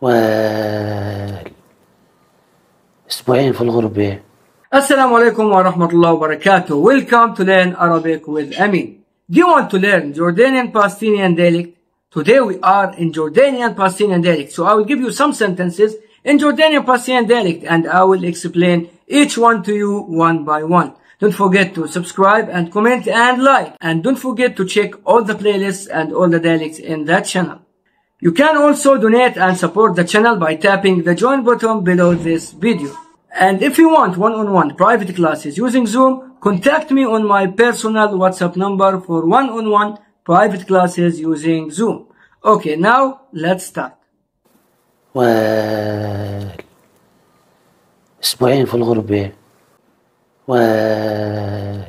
وال أسبوعين في الغربة alaikum wa rahmatullahi wa barakatuh. Welcome to learn Arabic with Amin. Do you want to learn Jordanian Palestinian dialect? Today we are in Jordanian Palestinian dialect. So I will give you some sentences in Jordanian Palestinian dialect and I will explain each one to you one by one. Don't forget to subscribe and comment and like. And don't forget to check all the playlists and all the dialects in that channel. You can also donate and support the channel by tapping the join button below this video. And if you want one-on-one private classes using Zoom, contact me on my personal WhatsApp number for one-on-one private classes using Zoom. Okay, now let's start. وال أسبوعين في الغربة وال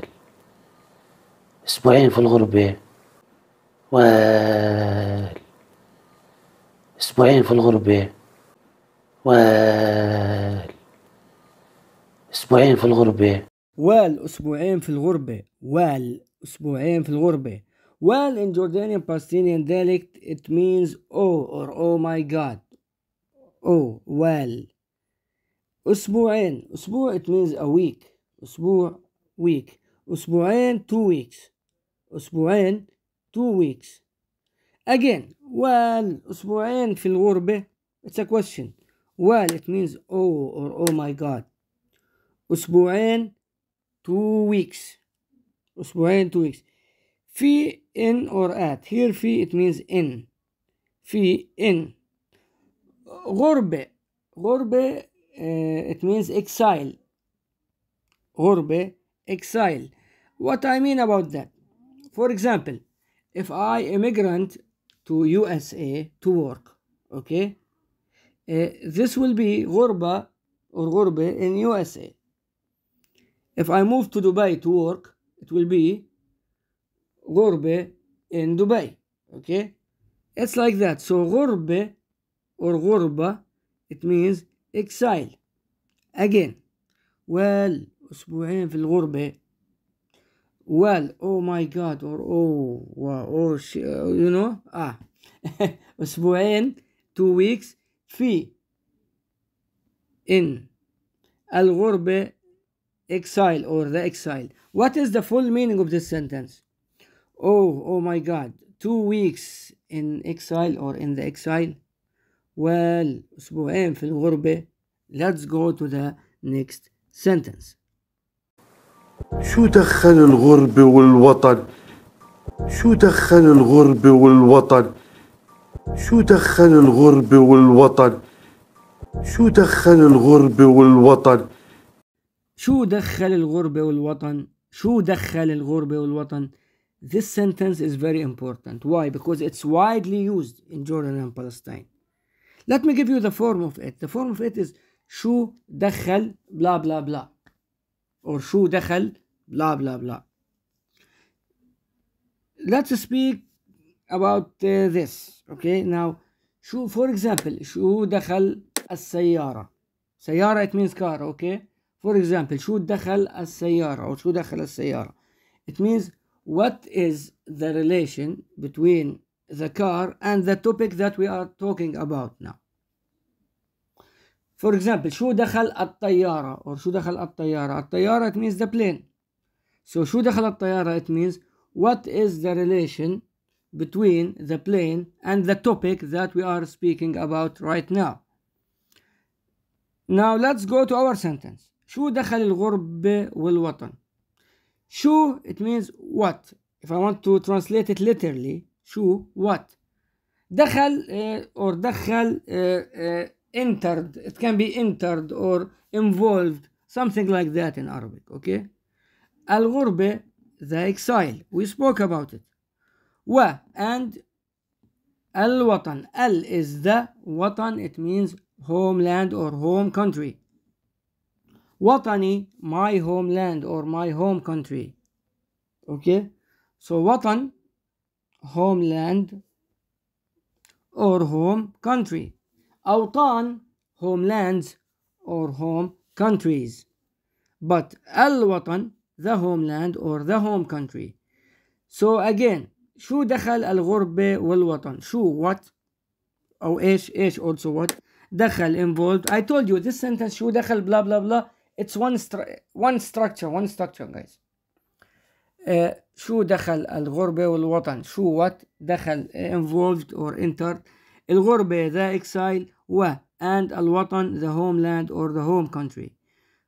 أسبوعين في الغربة وال أسبوعين في الغربة. وال أسبوعين في الغربة. وال أسبوعين في الغربة. وال أسبوعين في الغربة. Well in Jordanian Palestinian dialect it means oh or oh my god. Oh well أسبوعين. أسبوع it means a week. أسبوع week. أسبوعين two weeks. أسبوعين two weeks. again well أسبوعين في الغربة it's a question well it means oh or oh my god أسبوعين two weeks أسبوعين two weeks في in or at here في it means in في in غربة غربة uh, it means exile غربة exile what I mean about that for example if I immigrant to USA to work okay uh, this will be غربة or غربة in USA if I move to Dubai to work it will be غربة in Dubai okay it's like that so غربة or غربة it means exile again well أسبوعين في الغربة well oh my god or oh wow or sh- you know ah أسبوعين two weeks في in الغربة exile or the exile what is the full meaning of this sentence oh oh my god two weeks in exile or in the exile well أسبوعين في الغربة let's go to the next sentence شو دخل الغربة والوطن؟ شو دخل الغربة والوطن؟ شو دخل الغربة والوطن؟ شو دخل الغربة والوطن؟ شو دخل الغربة والوطن؟ شو دخل الغربة والوطن؟ This sentence is very important. Why? Because it's widely used in Jordan and Palestine. Let me give you the form of it. The form of it is شو دخل بلا بلا بلا. شو دخل blah blah blah let's speak about uh, this okay now شو for example شو دخل السيارة سيارة it means car okay for example شو دخل السيارة أو شو دخل السيارة it means what is the relation between the car and the topic that we are talking about now For example شو دخل الطيارة or شو دخل الطيارة الطيارة it means the plane so شو دخل الطيارة it means what is the relation between the plane and the topic that we are speaking about right now now let's go to our sentence شو دخل الغربة والوطن شو it means what if I want to translate it literally شو what دخل uh, or دخل uh, uh, entered it can be entered or involved something like that in Arabic okay الغربة the exile we spoke about it و and الوطن ال is the وطن it means homeland or home country وطني my homeland or my home country okay so وطن homeland or home country أوطان homelands or home countries but الوطن the homeland or the home country so again شو دخل الغربة والوطن شو what أو إيش إيش also what دخل involved I told you this sentence شو دخل blah blah blah it's one stru- one structure one structure guys آه شو دخل الغربة والوطن شو what دخل آه، involved or entered الغربة the exile و and الوطن the homeland or the home country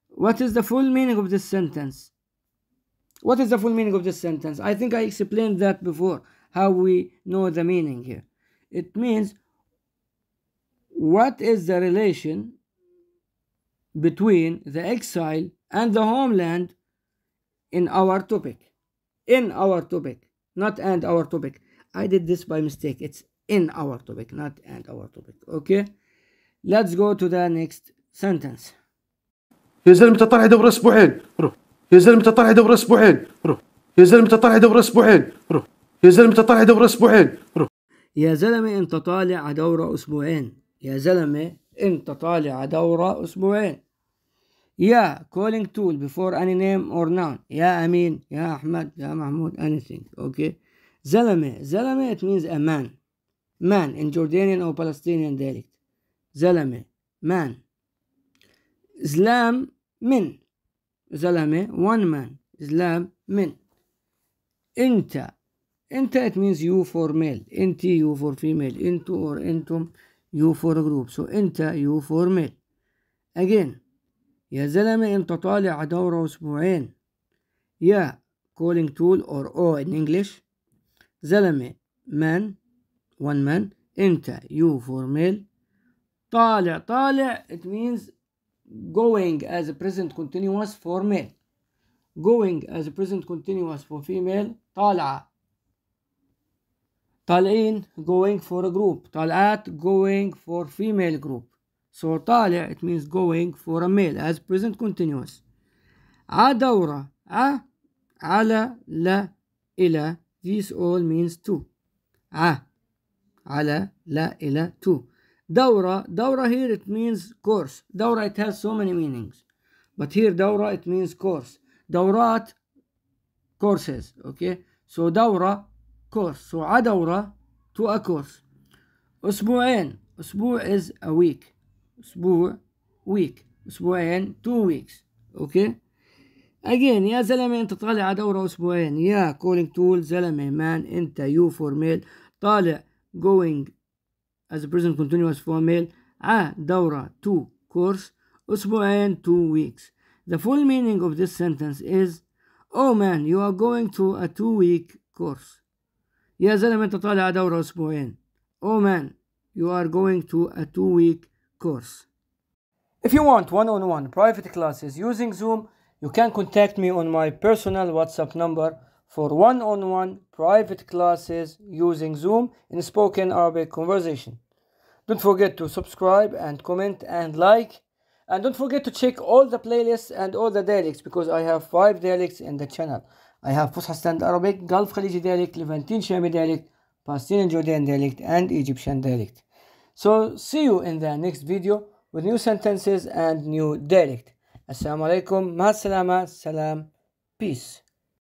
what is the full meaning of this sentence what is the full meaning of this sentence I think I explained that before how we know the meaning here it means what is the relation between the exile and the homeland in our topic in our topic not and our topic i did this by mistake it's in our topic not and our topic. Okay? Let's go to the next sentence. يا زلمة أنت طالع دورة أسبوعين. روح. يا زلمة أنت طالع دورة أسبوعين. روح. يا زلمة أنت طالع دورة أسبوعين. روح. يا زلمة أنت طالع دورة أسبوعين. روح. يا زلمة أنت طالع دورة أسبوعين. يا زلمة أنت طالع دورة أسبوعين. يا calling tool before any name or noun. يا أمين يا أحمد يا محمود anything. Okay? زلمة زلمة it means a man. Man in Jordanian or Palestinian dialect زلمة man زلام من زلمة one man زلام من انت انت it means you for male انت you for female انتو or أنتم you for group so انت you for male again يا زلمة انت طالع دورة أسبوعين يا calling tool or o in English زلمة man one man انت you for male طالع طالع it means going as a present continuous for male going as a present continuous for female طالعة طالعين going for a group طالعات going for female group so طالع it means going for a male as present continuous ع دورة ع على لا إلى this all means to ع على لا إلى to دورة دورة here it means course دورة it has so many meanings but here دورة it means course دورات courses okay so دورة course so ع دورة to a course أسبوعين أسبوع is a week أسبوع week أسبوعين two weeks okay again يا زلمة أنت طالع على دورة أسبوعين يا calling tool زلمة man أنت you for male طالع going as a present continuous for male ع دورة to course أسبوعين two weeks the full meaning of this sentence is oh man you are going to a two week course يا زلمة أنت طالع على دورة أسبوعين oh man you are going to a two week course If you want one-on-one private classes using Zoom, you can contact me on my personal WhatsApp number for one-on-one private classes using Zoom in spoken Arabic conversation. Don't forget to subscribe and comment and like. And don't forget to check all the playlists and all the dialects because I have five dialects in the channel. I have Fusha Stand Arabic, Gulf Khaliji dialect, Levantine Shami dialect, Palestinian Jordan dialect, and Egyptian dialect. So see you in the next video with new sentences and new dialect. Assalamu alaikum, ma salama, salam, peace.